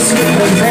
Just